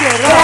Gracias.